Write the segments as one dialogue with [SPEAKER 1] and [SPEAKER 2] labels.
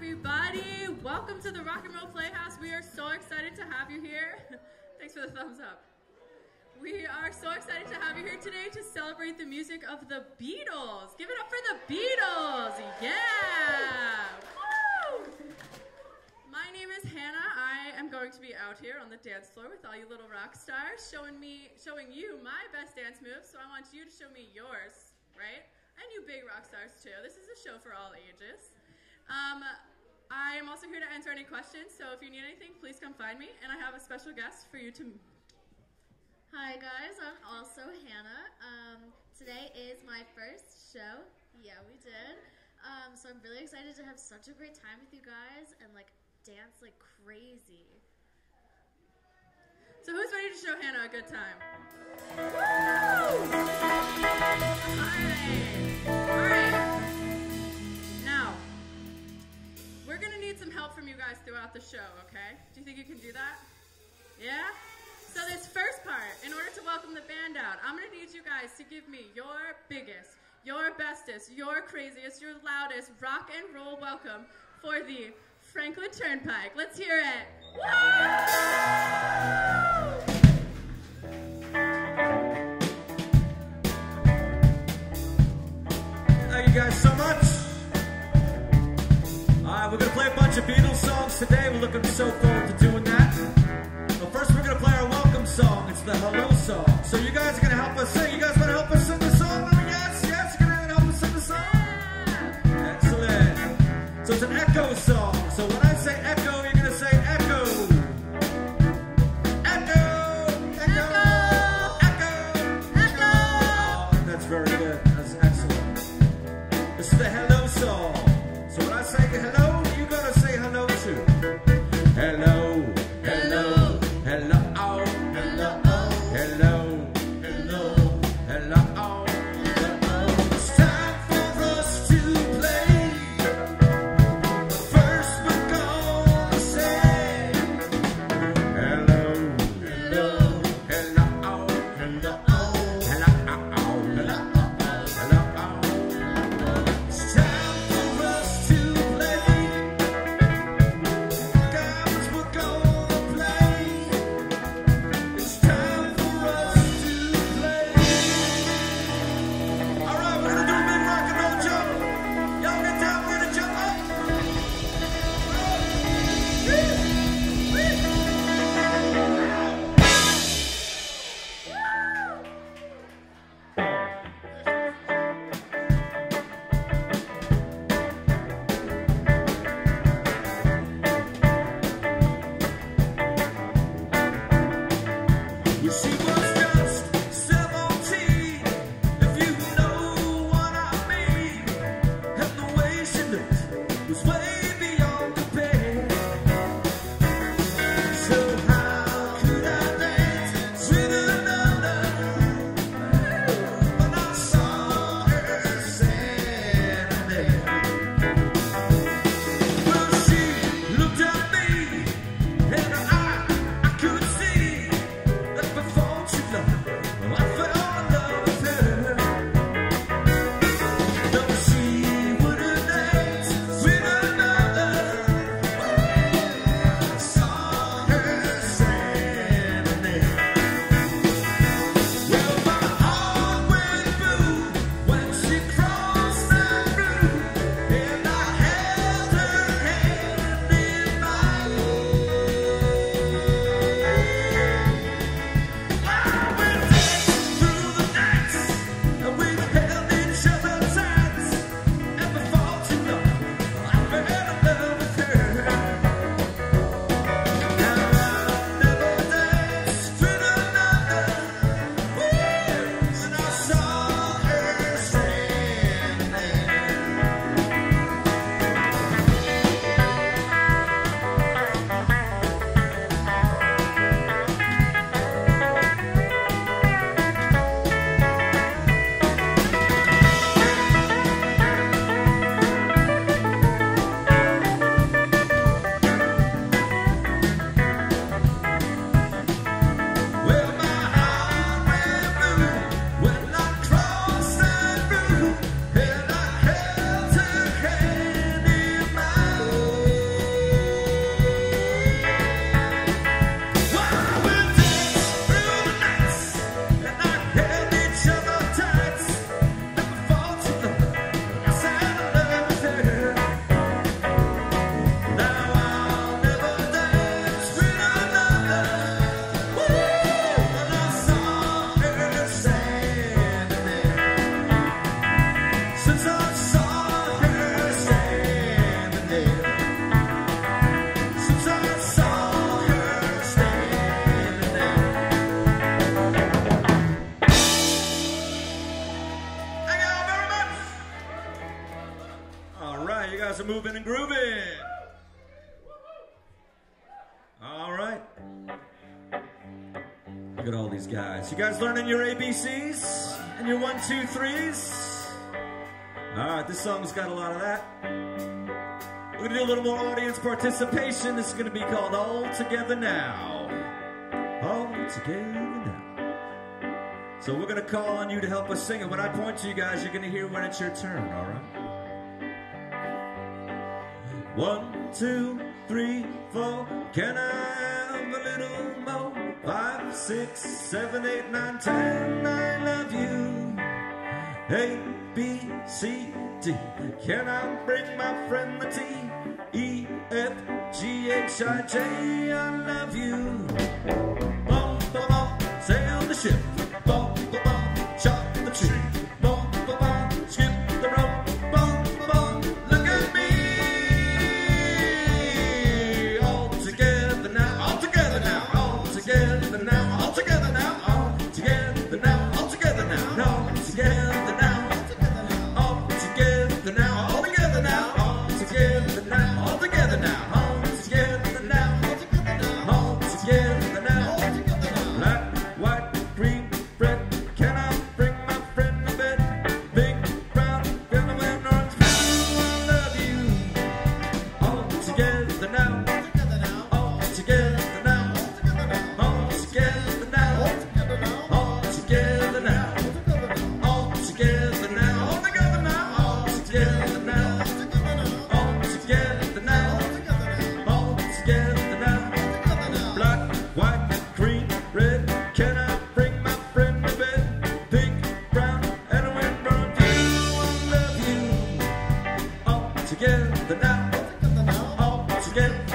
[SPEAKER 1] everybody. Welcome to the Rock and Roll Playhouse. We are so excited to have you here. Thanks for the thumbs up. We are so excited to have you here today to celebrate the music of the Beatles. Give it up for the Beatles. Yeah. Woo! My name is Hannah. I am going to be out here on the dance floor with all you little rock stars, showing me, showing you my best dance moves. So I want you to show me yours, right? And you big rock stars too. This is a show for all ages. Um, I am also here to answer any questions. So if you need anything, please come find me. And I have a special guest for you to.
[SPEAKER 2] Hi guys, I'm also Hannah. Um, today is my first show. Yeah, we did. Um, so I'm really excited to have such a great time with you guys and like dance like crazy.
[SPEAKER 1] So who's ready to show Hannah a good time? Woo! Alright. Alright. Some help from you guys throughout the show, okay? Do you think you can do that? Yeah? So this first part, in order to welcome the band out, I'm gonna need you guys to give me your biggest, your bestest, your craziest, your loudest rock and roll welcome for the Franklin Turnpike. Let's hear it. Woo!
[SPEAKER 3] Thank you guys so much. We're gonna play a bunch of Beatles songs today. We're looking so forward to doing that. But first, we're gonna play our welcome song. It's the Hello song. So you guys are gonna help us sing. You guys wanna help us sing the song? Oh, yes, yes, you're gonna help us sing the song. Excellent. So it's an echo song. So when I say echo, you're gonna say echo. Echo. Echo. Echo. Echo. Oh, that's very good. That's excellent. Look at all these guys. You guys learning your ABCs and your one, two, threes? All right, this song's got a lot of that. We're gonna do a little more audience participation. This is gonna be called All Together Now. All Together Now. So we're gonna call on you to help us sing it. When I point to you guys, you're gonna hear when it's your turn, all right? One, two, three, four. Can I? five, six, seven, eight, nine, ten. I love you. A, B, C, D. Can I bring my friend the T? E, F, G, H, I, J. I love you. Bum, bum, sail the ship. the now, all together.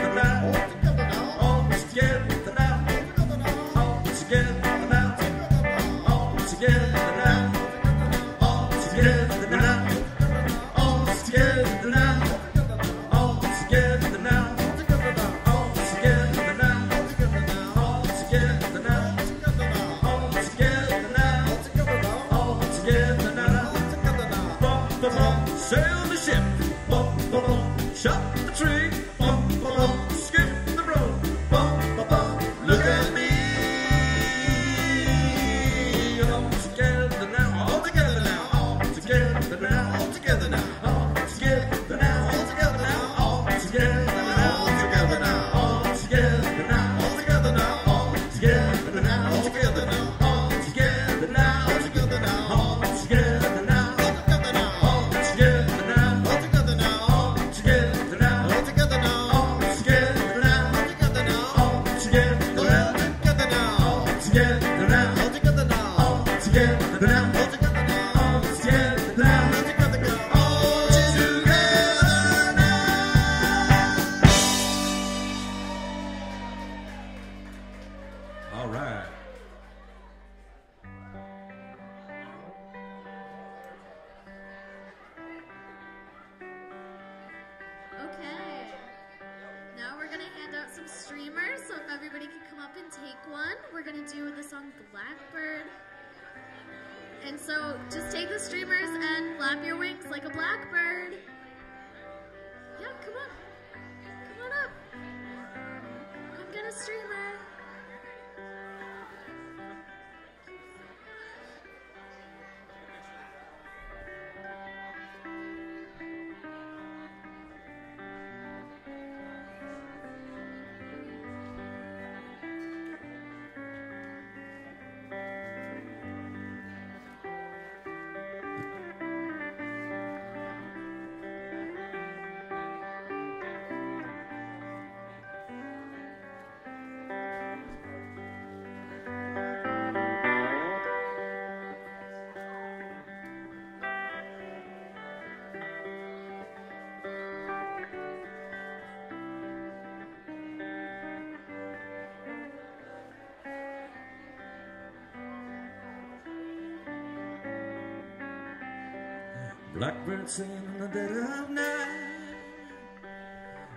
[SPEAKER 2] Blackbird
[SPEAKER 3] singing in the dead of night.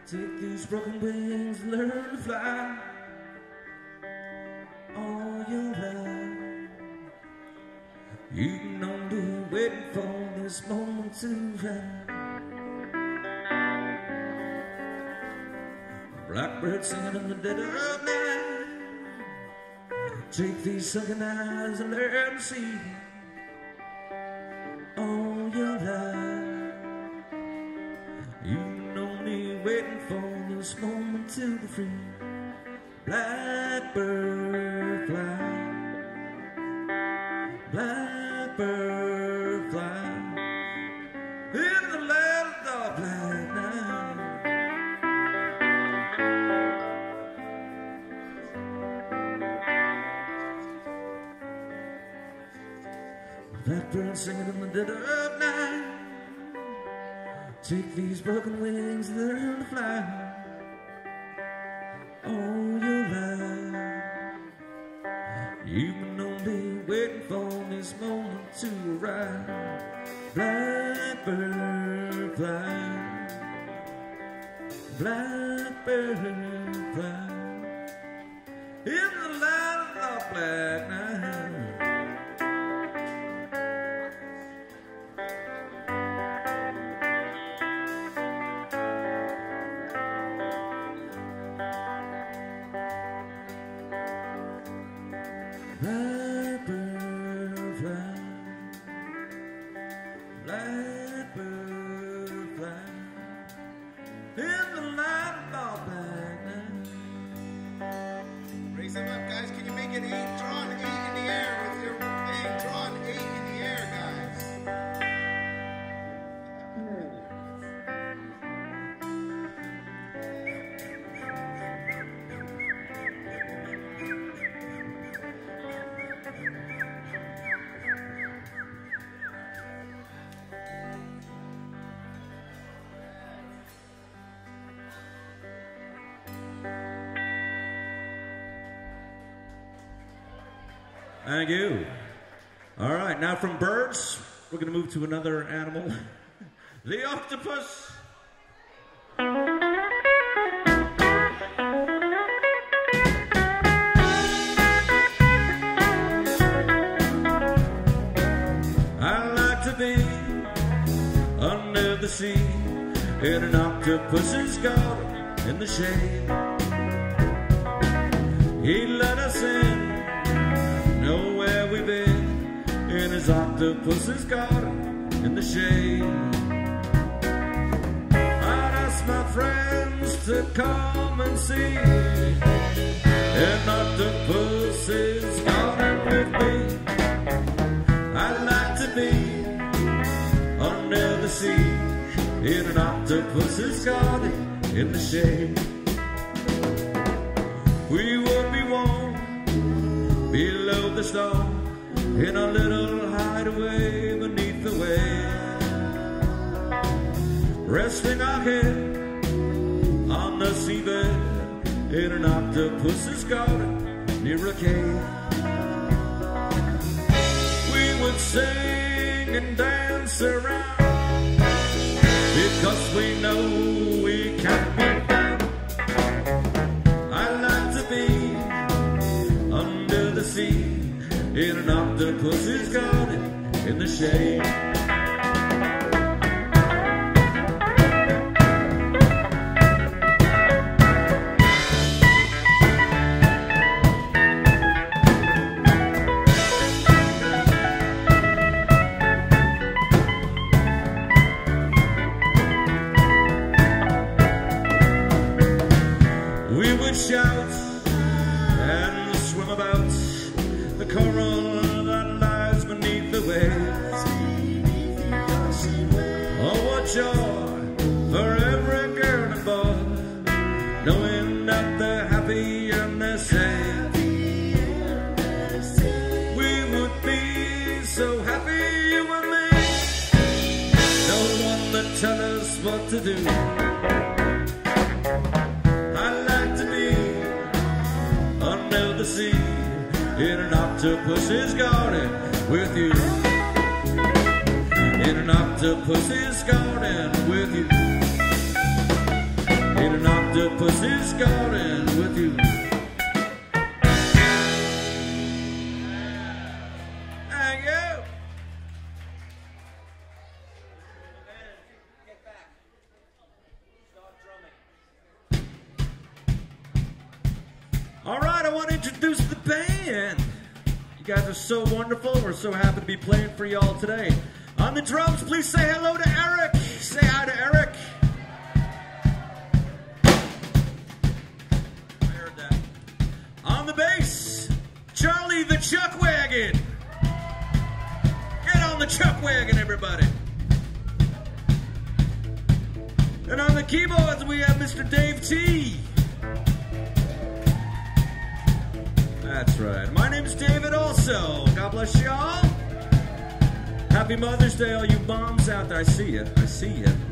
[SPEAKER 3] Take these broken wings, and learn to fly. All your life, you've known to wait for this moment to rise. Blackbird singing in the dead of night. Take these sunken eyes and learn to see blackbird Thank you. All right, now from birds, we're going to move to another animal the octopus. I like to be under the sea in an octopus's garden in the shade. He let us in his octopus's garden in the shade. I'd ask my friends to come and see an octopus's garden with me. I'd like to be under the sea in an octopus's garden in the shade. We would be warm below the storm in a little hideaway beneath the waves, resting our head on the seabed in an octopus's garden near a cave. We would sing and dance around because we know we can't be found. I like to be under the sea in an octopus's garden in the shade. To do. I like to be under the sea in an octopus's garden with you. In an octopus's garden with you. In an octopus's garden with you. so wonderful. We're so happy to be playing for y'all today. On the drums, please say hello to Erik. Say hi to Erik. I heard that. On the bass, Charlie the Chuck Wagon. Get on the Chuck Wagon, everybody. And on the keyboards, we have Mr. Dave T. That's right. My name is David also. God bless y'all. Happy Mother's Day, all you moms out there. I see you. I see you.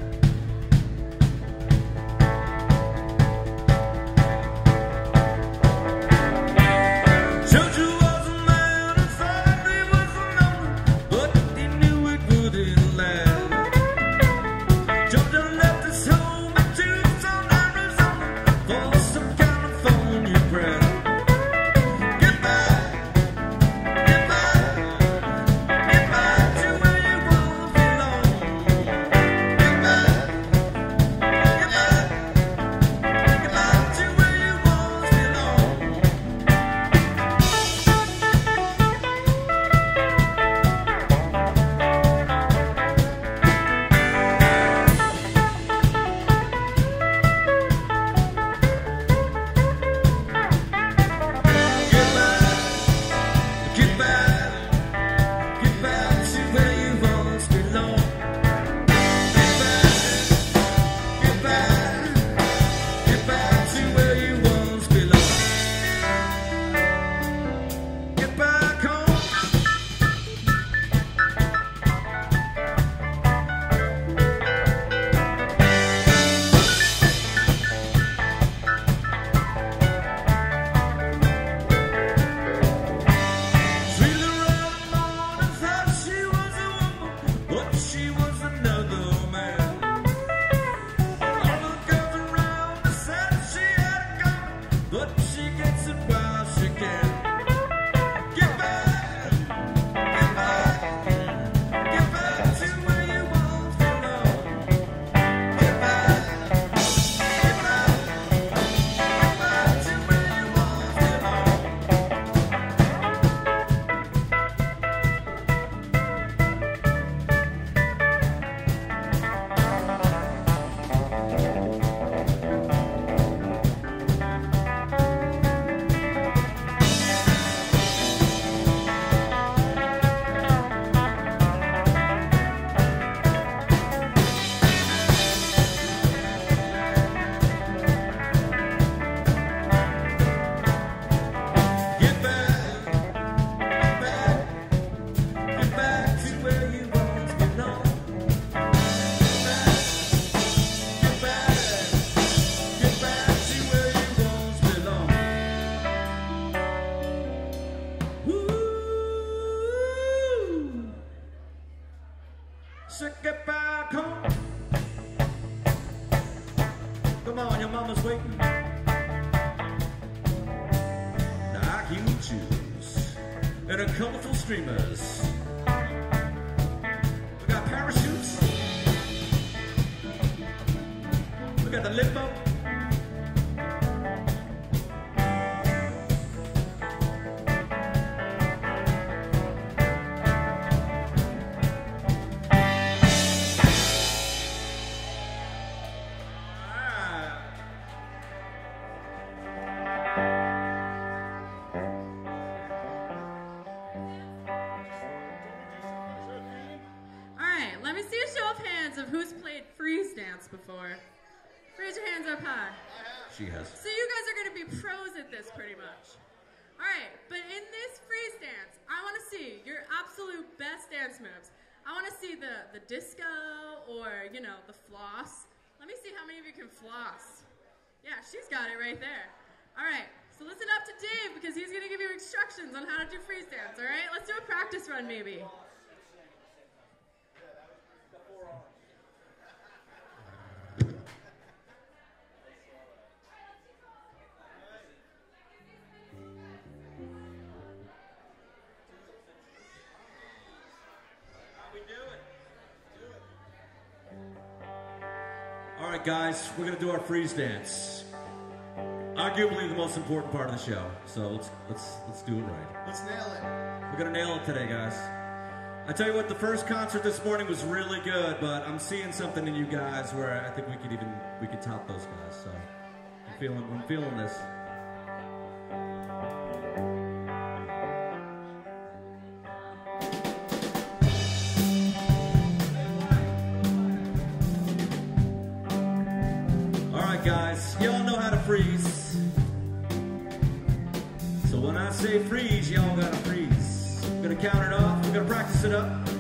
[SPEAKER 3] Jesus. We got parachutes. We got the
[SPEAKER 1] lift up. right there. All right, so listen up to Dave because he's going to give you instructions on how to do freeze dance. all right? Let's do a practice run maybe.
[SPEAKER 3] All right, guys, we're going to do our freeze dance arguably the most important part of the show. So let's let's let's do it right.
[SPEAKER 4] Let's nail it.
[SPEAKER 3] We're gonna nail it today, guys. I tell you what, the first concert this morning was really good, but I'm seeing something in you guys where I think we could even we could top those guys. So I'm feeling I'm feeling this. So when I say freeze, y'all gotta freeze. Gonna count it off. We're gonna practice it up.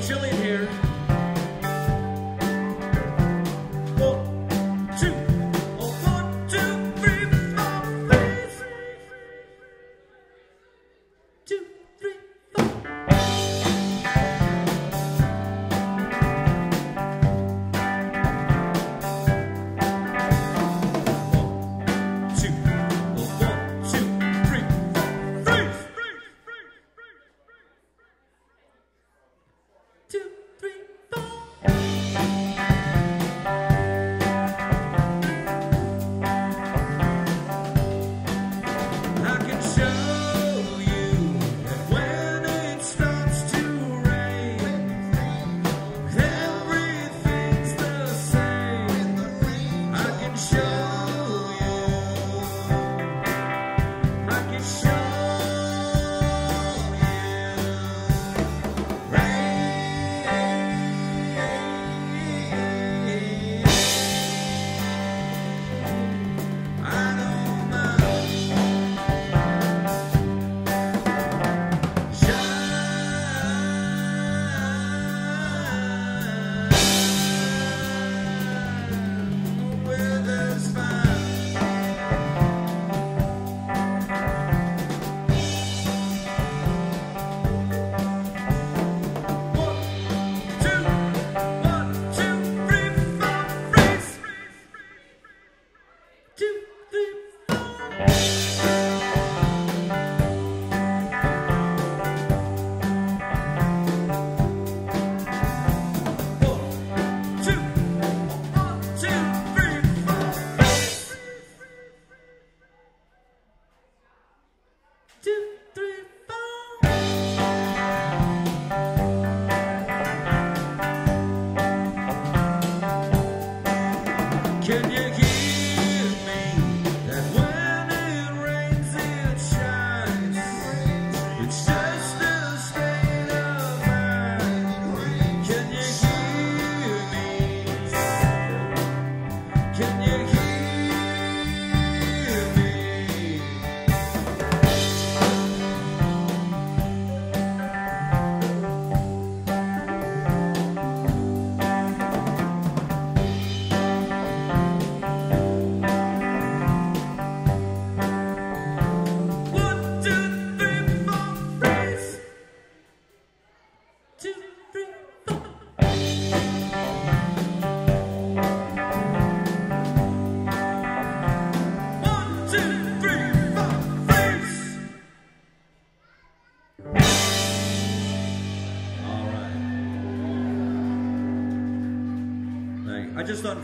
[SPEAKER 3] Chilly in here.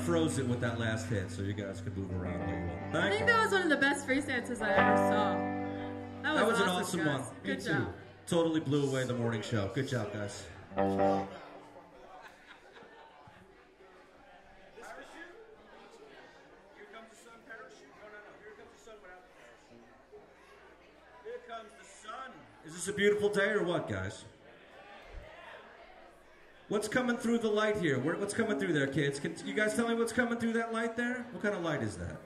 [SPEAKER 3] I it with that last hit, so you guys can move around like you want.
[SPEAKER 1] I think
[SPEAKER 3] you.
[SPEAKER 1] that was one of the best freeze dances I ever saw. That was,
[SPEAKER 3] That was an
[SPEAKER 1] awesome,
[SPEAKER 3] awesome
[SPEAKER 1] guys.
[SPEAKER 3] one. Me
[SPEAKER 1] Good
[SPEAKER 3] too.
[SPEAKER 1] job.
[SPEAKER 3] Totally blew away the morning show. Good job, guys. Is this a beautiful day or what, guys? What's coming through the light here? What's coming through there, kids? Can you guys tell me what's coming through that light there? What kind of light is that?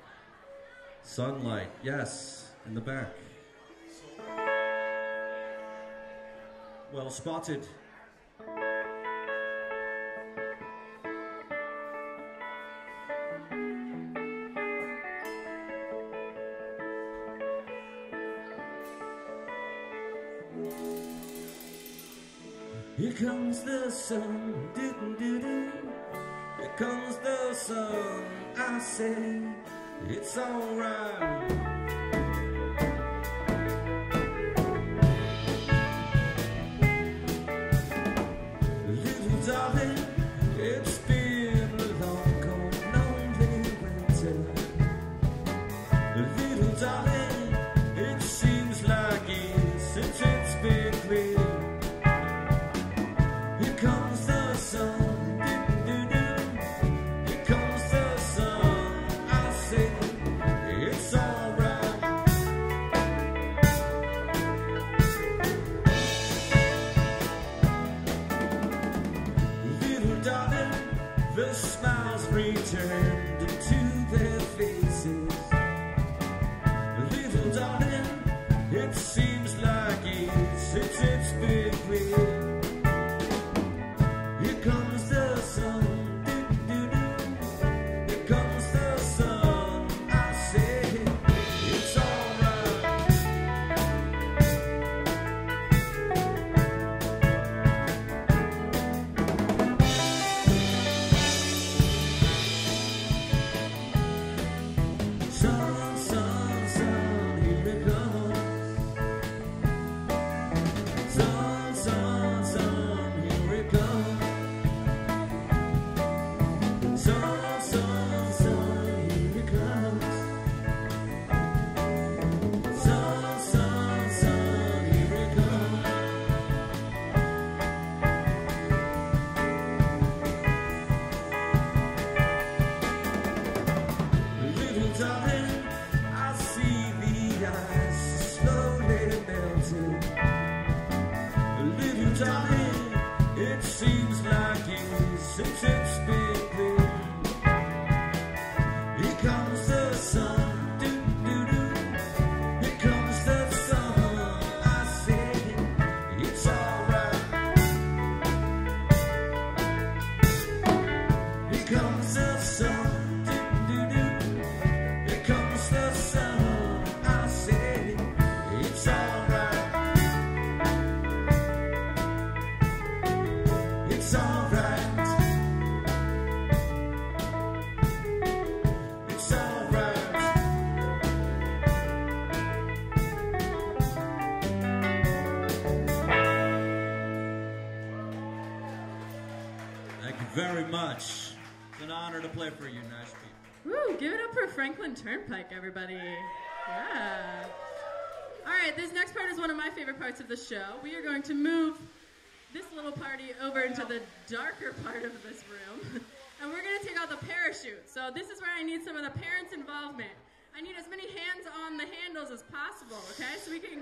[SPEAKER 3] Sunlight. Yes, in the back. Well spotted. Here comes the sun, doo doo doo. Here comes the sun. I say it's alright.
[SPEAKER 1] Franklin Turnpike, everybody. Yeah. All right, this next part is one of my favorite parts of the show. We are going to move this little party over into the darker part of this room. And we're going to take out the parachute. So this is where I need some of the parents' involvement. I need as many hands on the handles as possible, okay? So we can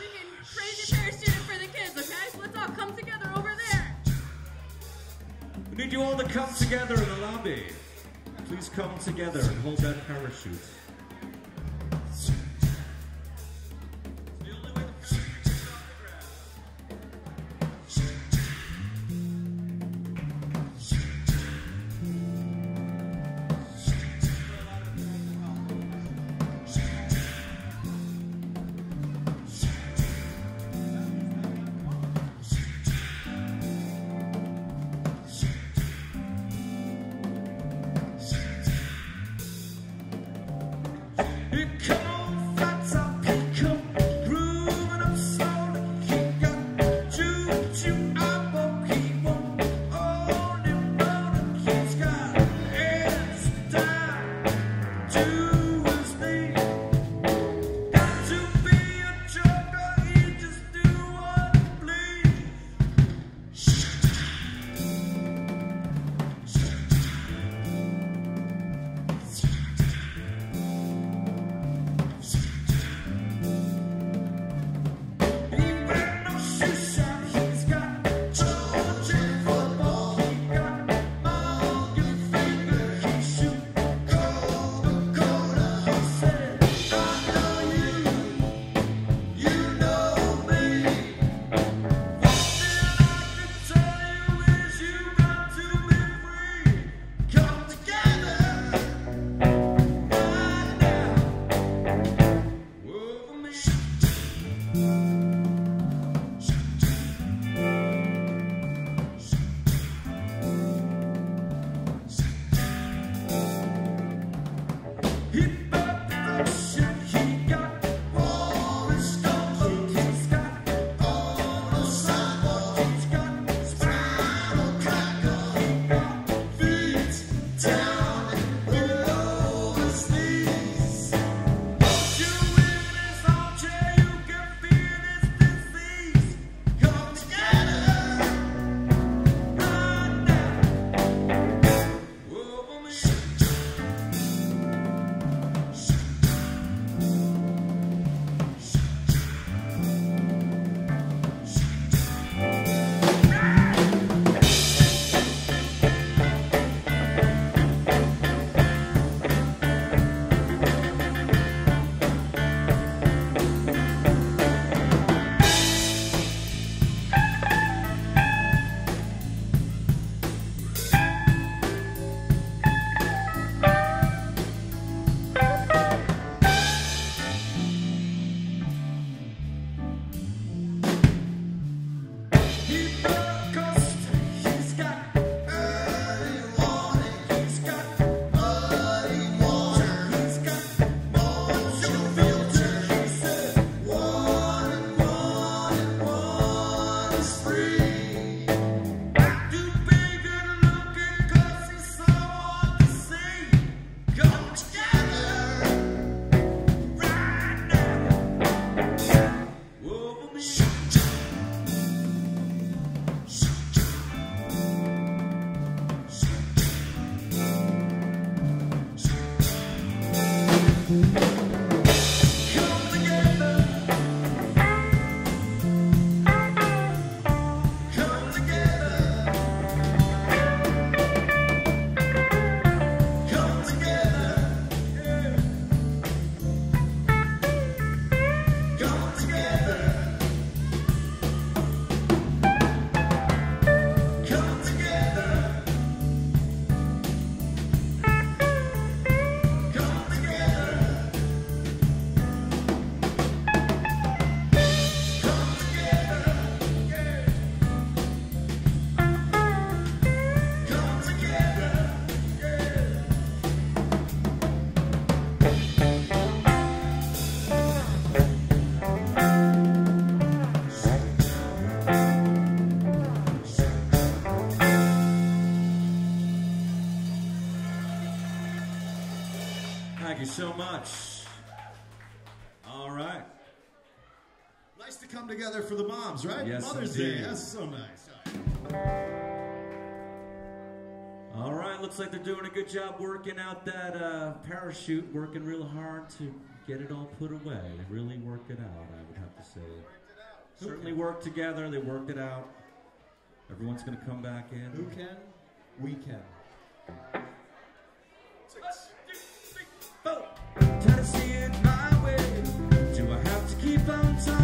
[SPEAKER 1] we can crazy parachute for the kids, okay? So let's all come together over there.
[SPEAKER 3] We need you all to come together in the lobby. Please come together and hold that parachute. So much. All right.
[SPEAKER 4] Nice to come together for the moms, right?
[SPEAKER 3] Yes,
[SPEAKER 4] Mother's
[SPEAKER 3] indeed.
[SPEAKER 4] Day. That's so nice.
[SPEAKER 3] All right, looks like they're doing a good job working out that uh, parachute, working real hard to get it all put away. They really worked it out, I would have to say. Certainly worked together, they worked it out. Everyone's going to come back in.
[SPEAKER 4] Who can? We can.
[SPEAKER 3] Have to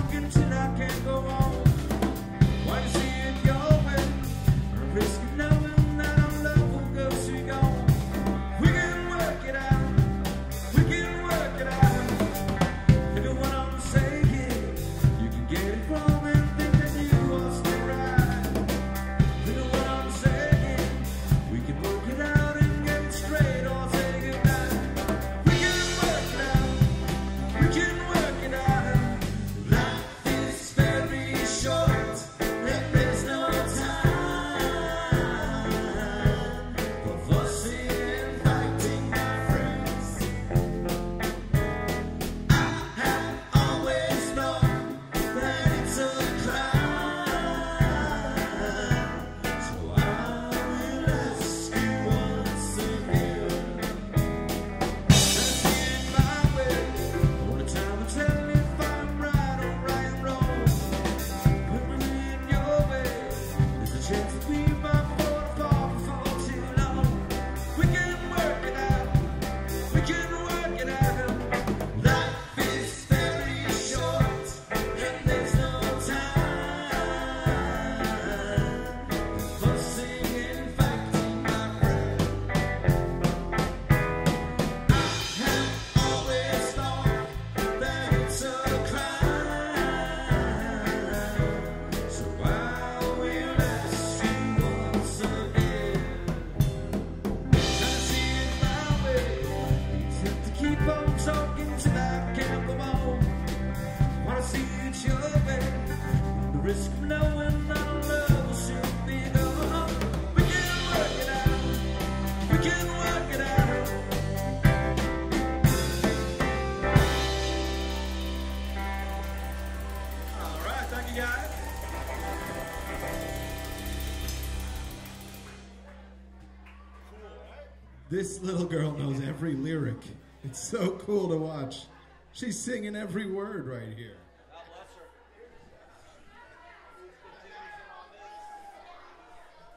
[SPEAKER 4] little girl knows every lyric. It's so cool to watch. She's singing every word right here.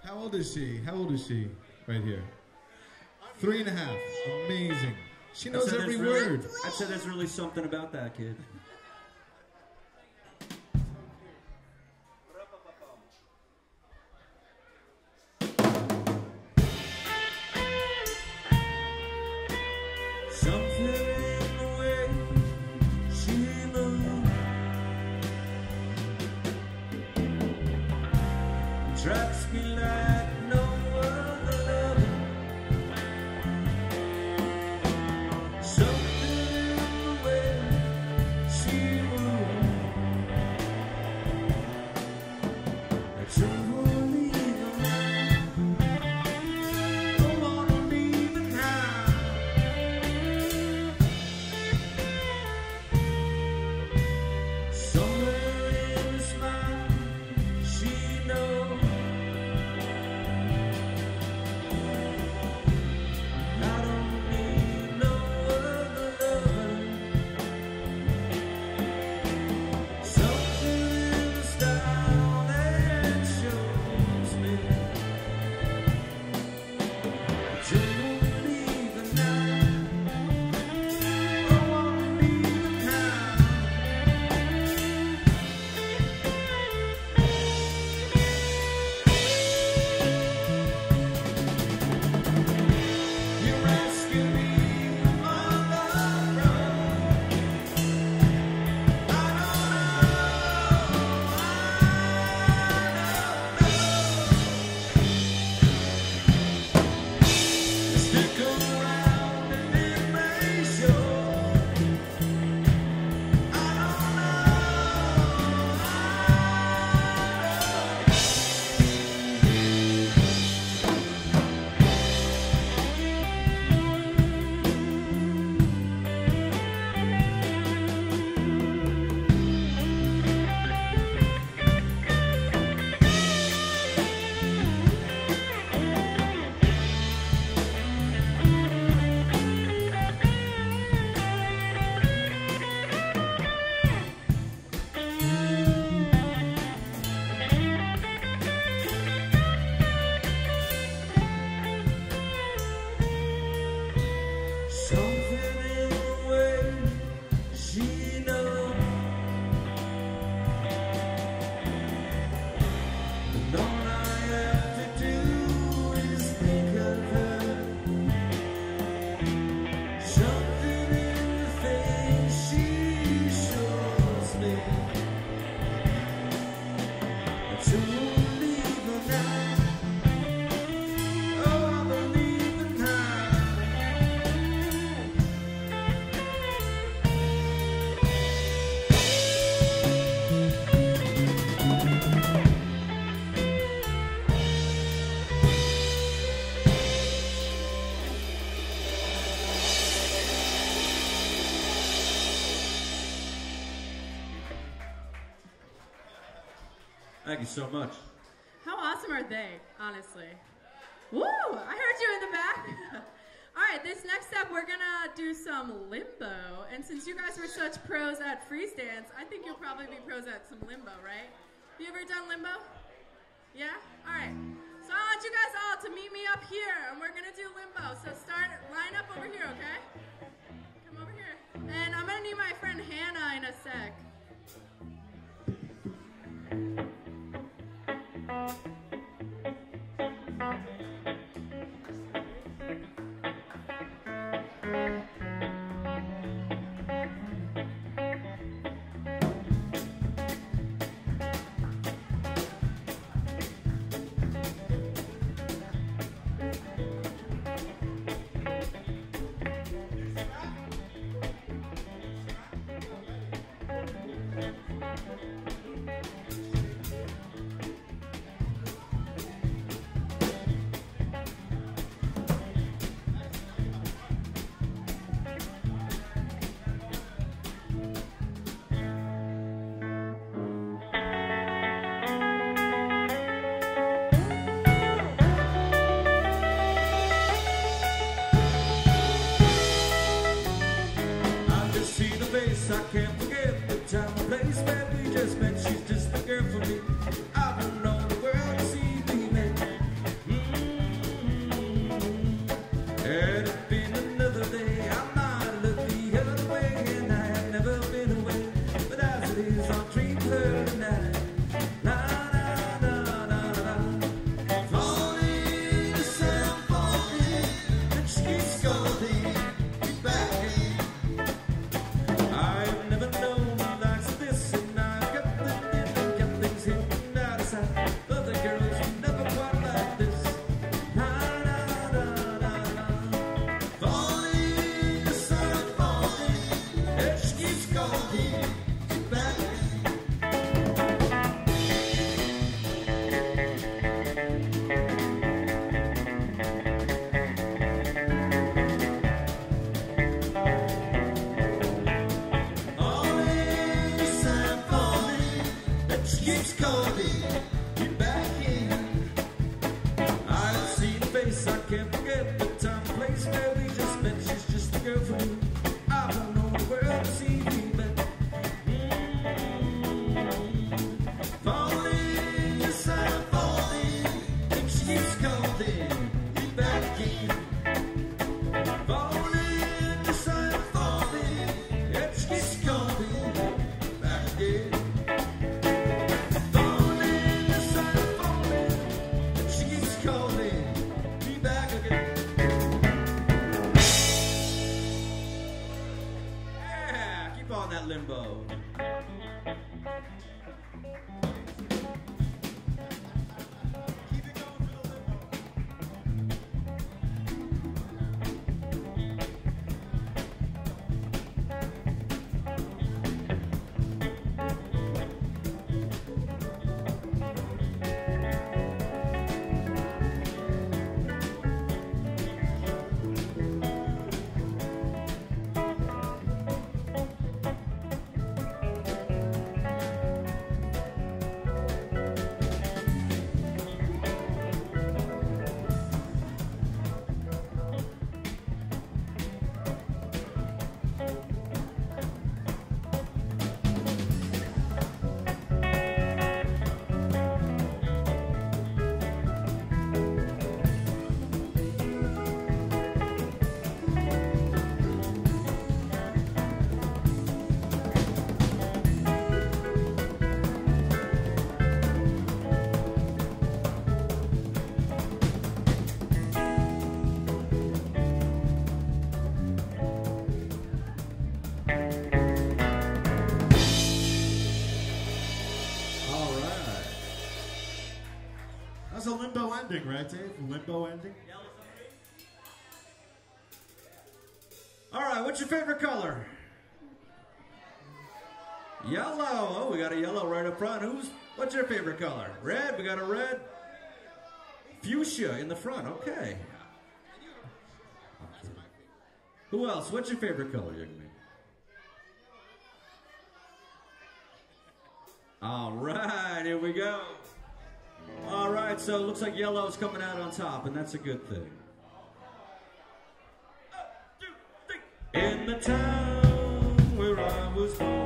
[SPEAKER 4] How old is she? How old is she? Right here. Three and a half. Amazing. She knows every
[SPEAKER 3] really-
[SPEAKER 4] word.
[SPEAKER 3] I'd say there's really something about that kid.
[SPEAKER 1] So much.
[SPEAKER 3] How awesome are they, honestly? Woo! I heard you in the back. All right, this next step, we're gonna do some limbo. And since you guys were such pros at freeze dance, I think you'll probably be pros at some limbo, right? You ever done limbo? Yeah? All right. So I want you guys all to meet me up here, and we're gonna do limbo. So start, line up over here, okay? Come over here. And I'm gonna need my friend Hannah in a sec.
[SPEAKER 1] On that limbo.
[SPEAKER 4] ending, right, Dave? Limbo ending?
[SPEAKER 1] All right, what's your favorite color? Yellow. Oh, we got a yellow right up front. Who's, what's your favorite color? Red, we got a red. Fuchsia in the front, okay. Who else? What's your favorite color, young man?
[SPEAKER 3] All right, here we go. All right, so it looks like yellow's coming out on top, and that's a good thing. In the town where I was born.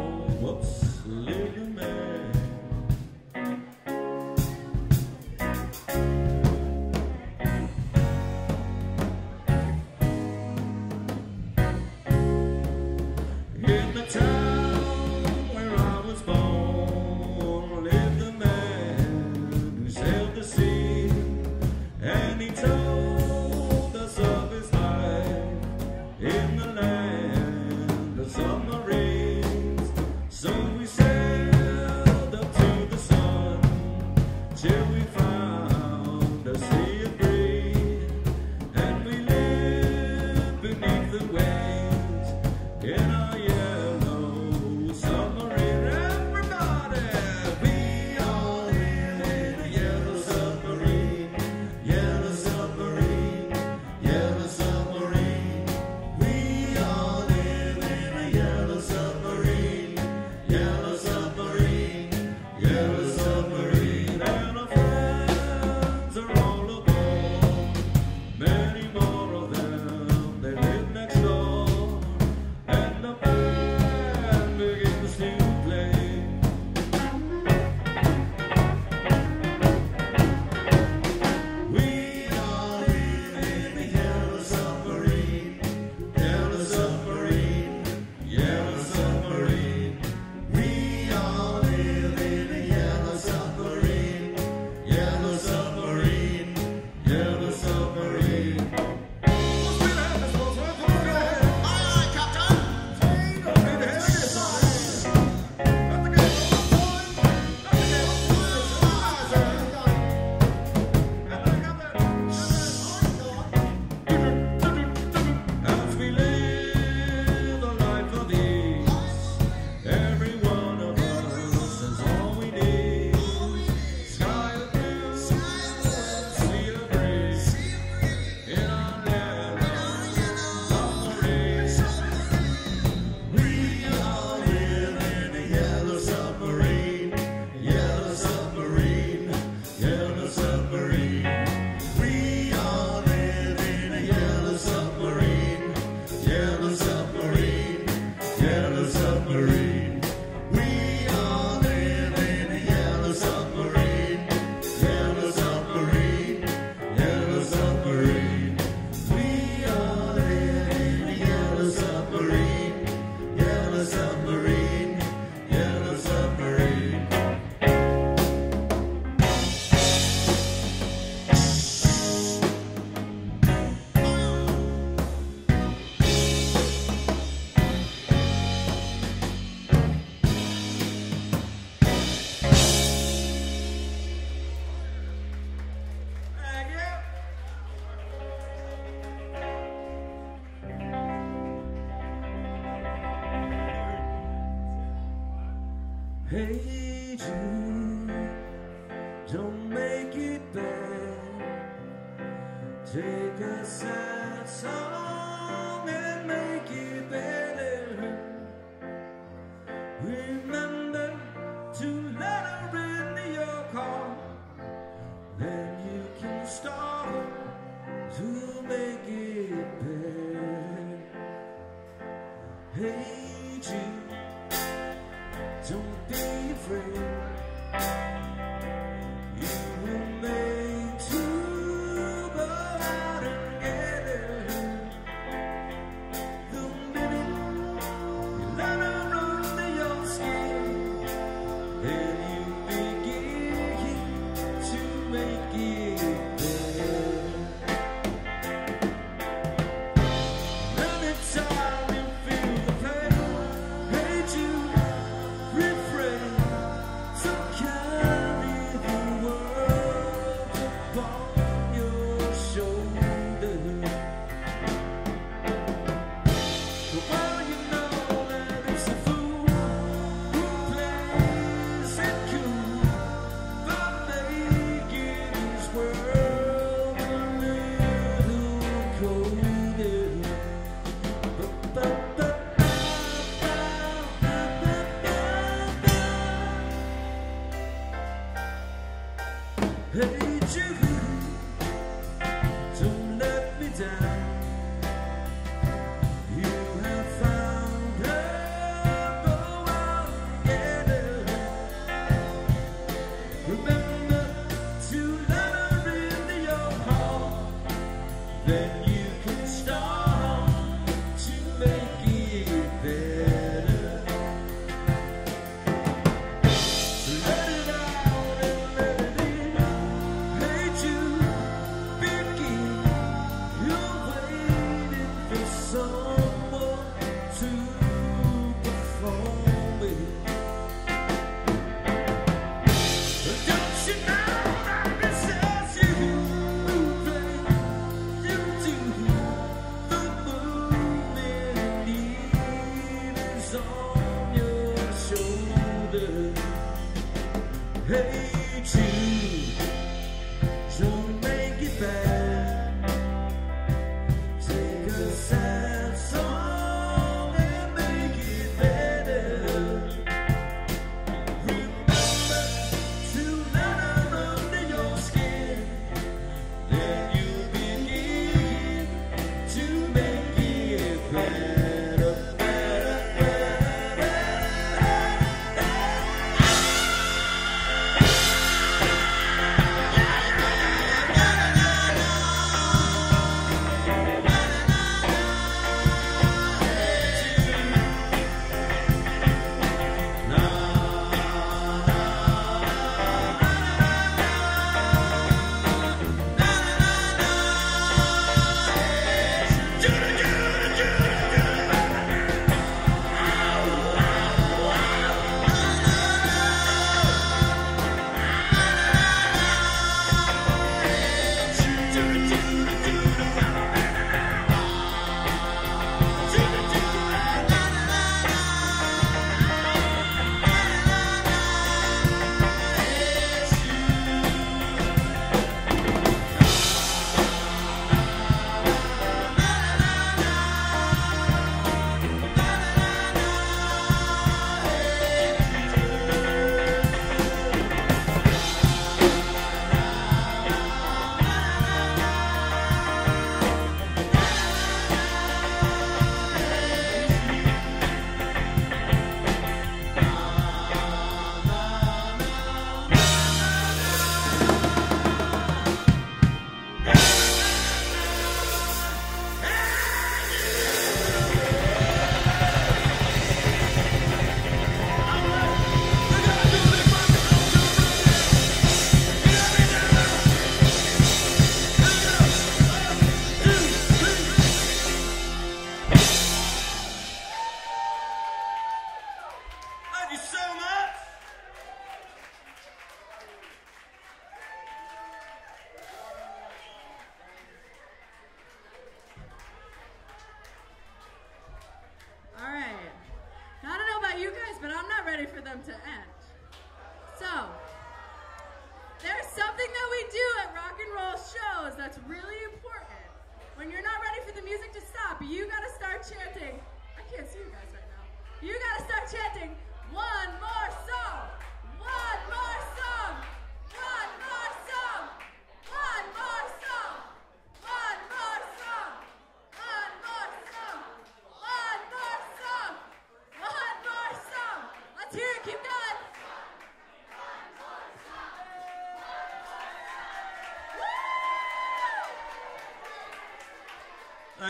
[SPEAKER 3] be free.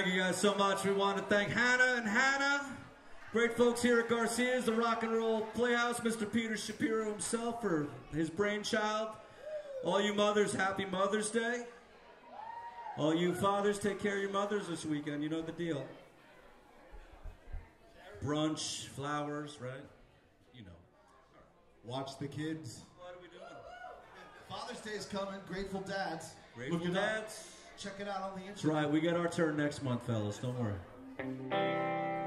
[SPEAKER 3] Thank you
[SPEAKER 1] guys so
[SPEAKER 3] much. We want to thank Hannah and Hannah. Great folks here at Garcia's, the Rock and Roll Playhouse, Mr. Peter Shapiro himself for his brainchild. All you mothers, happy Mother's Day. All you fathers, take care of your mothers this weekend. You know the deal. Brunch, flowers, right? You know.
[SPEAKER 4] Watch the kids.
[SPEAKER 3] What are we doing?
[SPEAKER 5] Father's Day is coming. Grateful Dads.
[SPEAKER 3] Grateful
[SPEAKER 5] it up. Check it out on the
[SPEAKER 3] That's
[SPEAKER 5] internet.
[SPEAKER 3] right. We get our turn next month, fellas. Don't worry.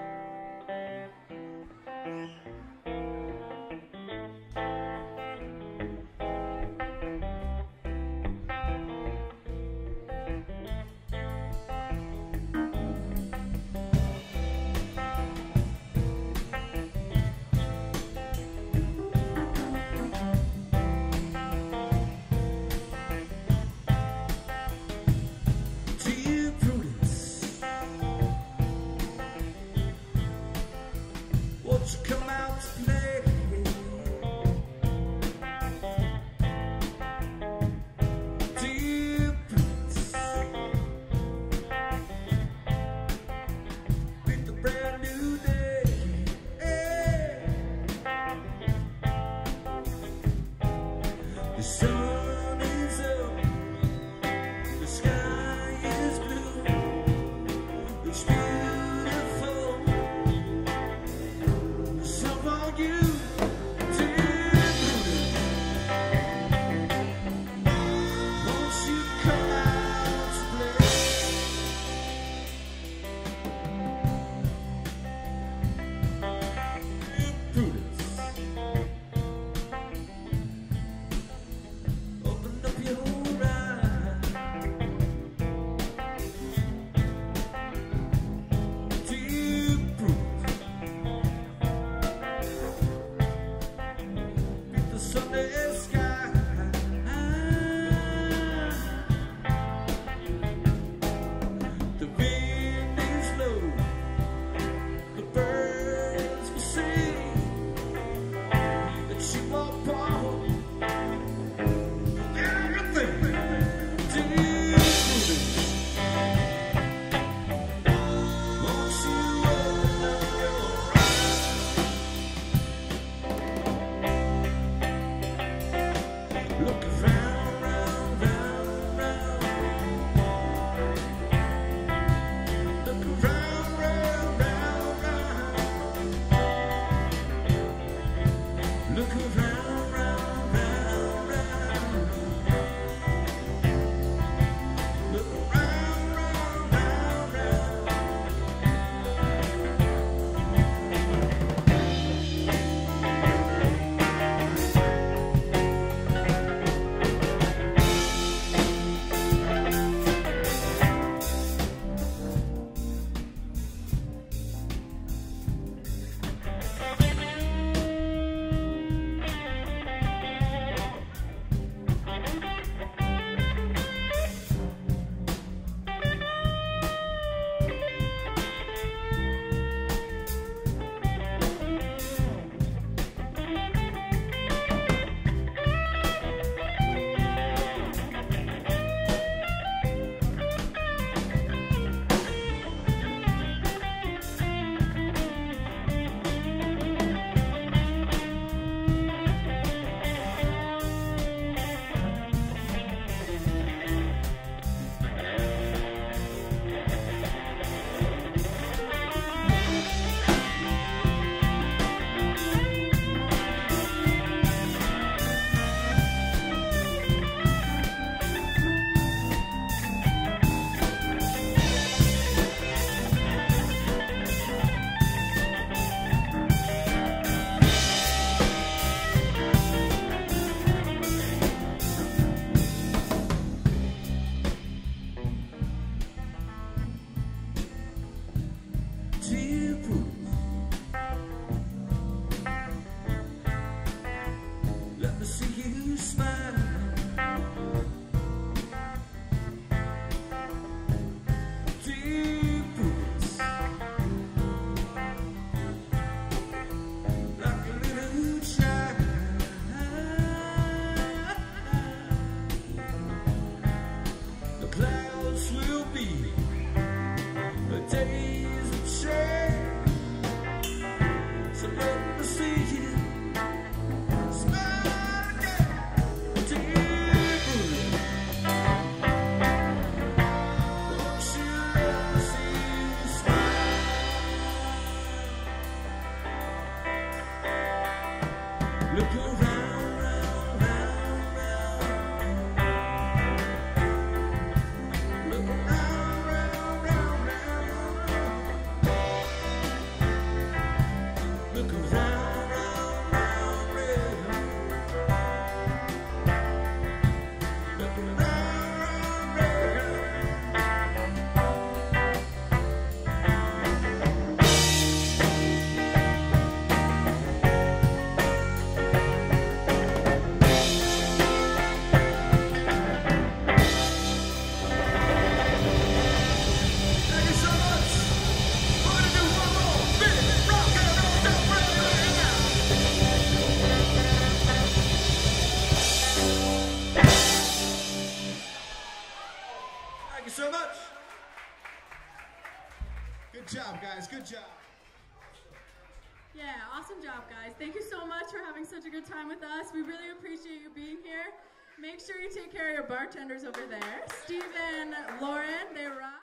[SPEAKER 1] appreciate you being here. Make sure you take care of your bartenders over there. Stephen, Lauren, they rock.